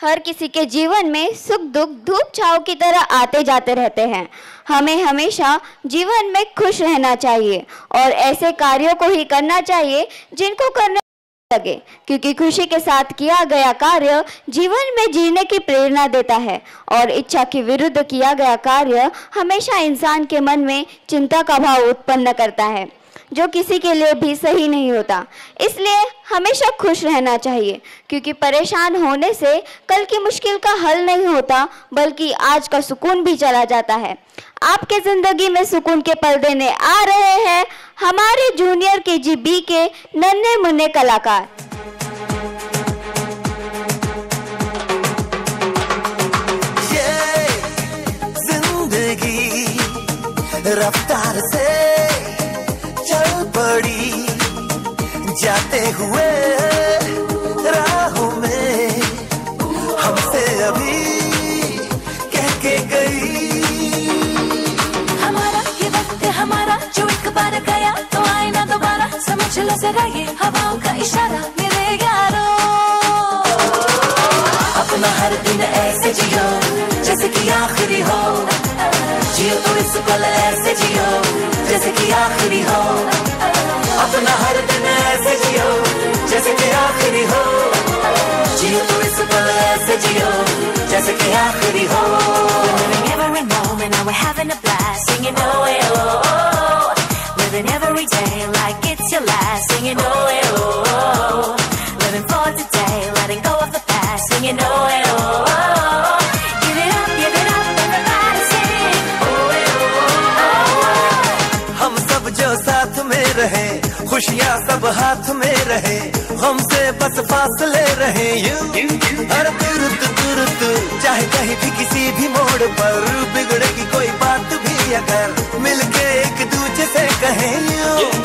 हर किसी के जीवन में सुख, दुख धूप छाव की तरह आते जाते रहते हैं। हमें हमेशा जीवन में खुश रहना चाहिए और ऐसे कार्यों को ही करना चाहिए जिनको करने लगे, क्योंकि खुशी के साथ किया गया कार्य जीवन में जीने की प्रेरणा देता है और इच्छा के विरुद्ध किया गया कार्य हमेशा इंसान के मन में चिंता का भाव उत्पन्न करता है। जो किसी के लिए भी सही नहीं होता। इसलिए हमेशा खुश रहना चाहिए, क्योंकि परेशान होने से कल की मुश्किल का हल नहीं होता, बल्कि आज का सुकून भी चला जाता है। आपके ज़िंदगी में सुकून के पल देने आ रहे हैं हमारे जूनियर के जी बी के नन्हे मुन्ने कलाकार। रफ्तार से पड़ी जाते हुए राहों में हमसे अभी कह के गई। हमारा ये वक्त, हमारा जो एक बार गया तो आए ना दोबारा समझ लो जरा ये हवाओं का इशारा मेरे यारो। अपना हर दिन ऐसे जियो, जैसे कि आखिरी हो। जियो तो इस पल ऐसे जियो, जैसे कि आखिरी हो। अपना हर दिन ऐसे जियो जैसे कि आखिरी हो जियो तो इस पल ऐसे जियो जैसे कि आखिरी हो Living every moment and we're having a blast Singing oh eh, oh oh Living every day like it's your last Singing oh eh, oh सब हाथ में रहे हमसे बस फासले रहे। हर तुरत तुरत चाहे कहीं भी किसी भी मोड़ पर बिगड़ेगी कोई बात भी अगर मिलके एक दूजे से कहें ये।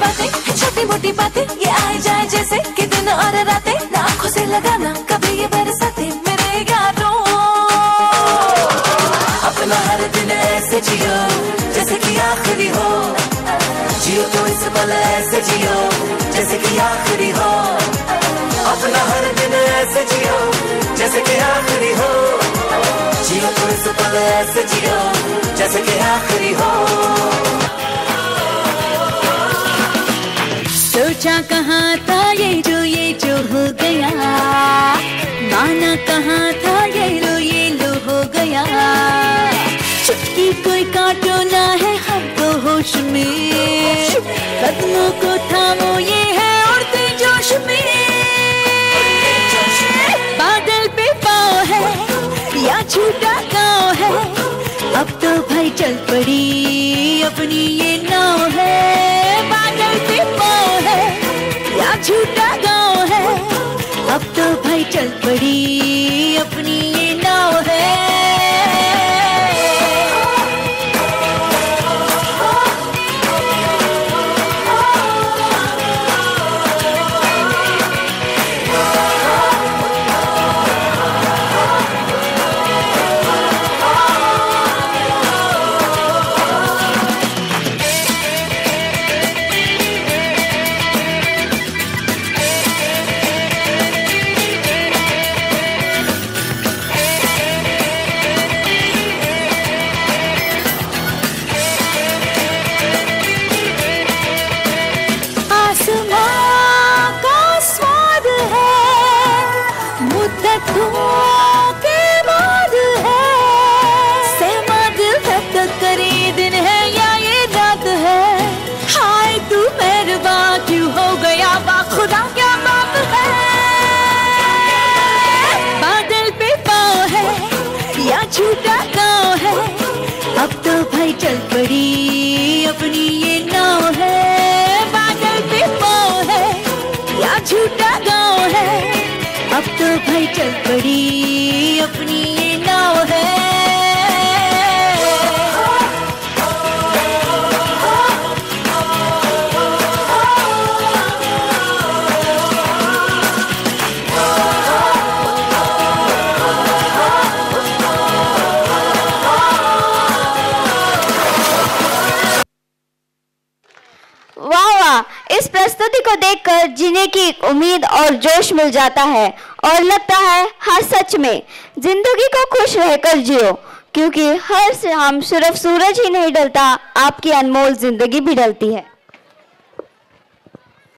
बातें छोटी मोटी बातें, ये आए जाए जैसे कि दिन और रातें, ना आँखों से लगाना। पल ऐसे जियो, जैसे कि आखिरी हो। अपना हर दिन ऐसे जियो, जैसे कि आखिरी हो। जियो तो पल ऐसे जियो, जैसे कि आखिरी हो। सोचा कहाँ था ये जो ये जो हो गया। माना कहाँ था ये लो ये लो हो गया। चुटकी कोई काटो ना है हमको होश में। अब तो भाई चल पड़ी, अपनी ये नाव है, बादल पे पाँव है, या झूठा गाँव है। अब तो भाई चल पड़ी अब तो भाई चल पड़ी। देखकर जीने की उम्मीद और जोश मिल जाता है और लगता है हर सच में, ज़िंदगी को खुश रहकर जियो, क्योंकि हर शाम सिर्फ़ सूरज ही नहीं डलता आपकी अनमोल ज़िंदगी भी डलती है।